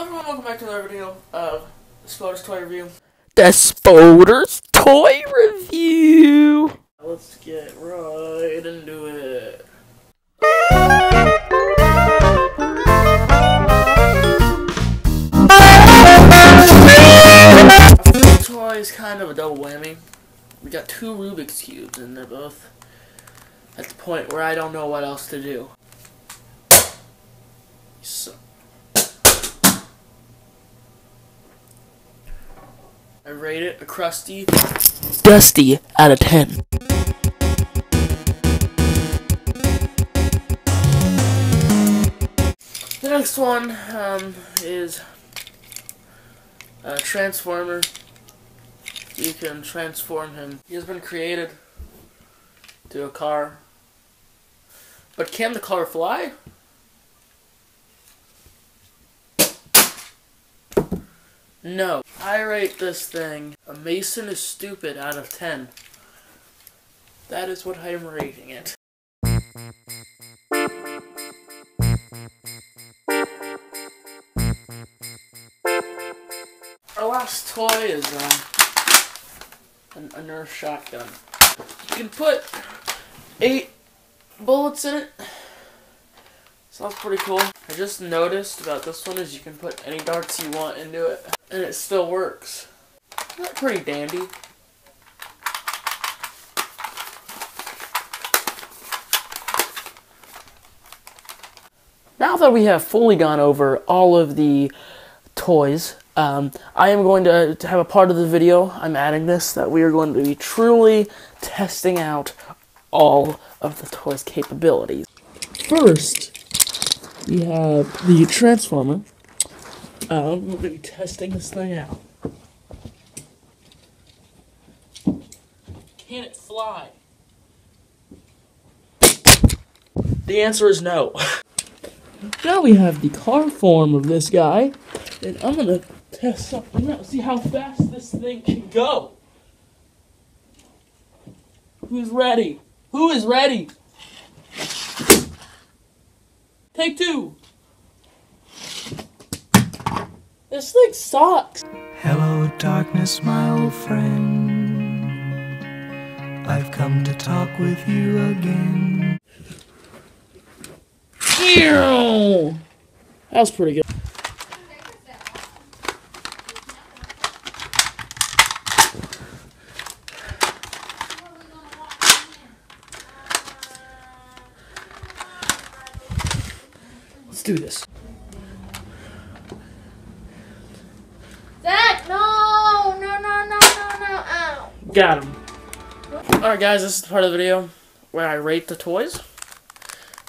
to another video of Spoders Toy Review. The Spoders Toy Review. Let's get right into it. This toy is kind of a double whammy. We got two Rubik's Cubes and they're both at the point where I don't know what else to do. So, I rate it a crusty Dusty out of 10. The next one um, is a transformer. You can transform him. He has been created to a car. But can the car fly? No. I rate this thing a Mason is stupid out of 10. That is what I am rating it. Our last toy is um, a, a Nerf shotgun. You can put eight bullets in it. Sounds pretty cool. I just noticed about this one is you can put any darts you want into it, and it still works. Isn't that pretty dandy? Now that we have fully gone over all of the toys, um, I am going to, to have a part of the video, I'm adding this, that we are going to be truly testing out all of the toys' capabilities. First, we have the Transformer. Um, we're going to be testing this thing out. Can it fly? The answer is no. Now we have the car form of this guy, and I'm gonna test something out, see how fast this thing can go. Who's ready? Who is ready? Take two. This thing sucks. Hello, darkness, my old friend. I've come to talk with you again. That was pretty good. Do this. Zach, no, no, no, no, no, no, ow. Got him. Alright guys, this is the part of the video where I rate the toys.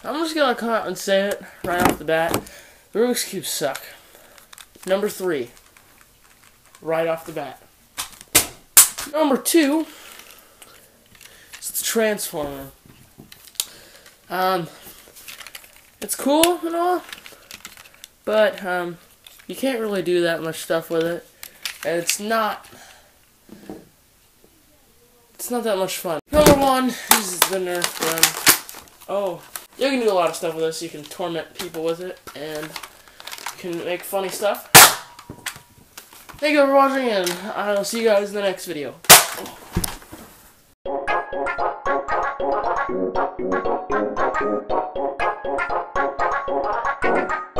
I'm just gonna come out and say it right off the bat. The Rubik's Cubes suck. Number three. Right off the bat. Number two It's the Transformer. Um it's cool and all, but um you can't really do that much stuff with it. And it's not it's not that much fun. Number one is the Nerf gun. Oh, you can do a lot of stuff with this. You can torment people with it, and you can make funny stuff. Thank you for watching, and I'll see you guys in the next video. Thank you.